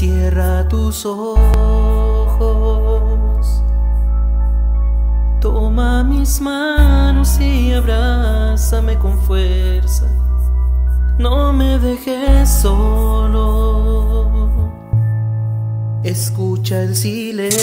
Cierra tus ojos. Toma mis manos y abrázame con fuerza. No me dejes solo. Escucha el silencio.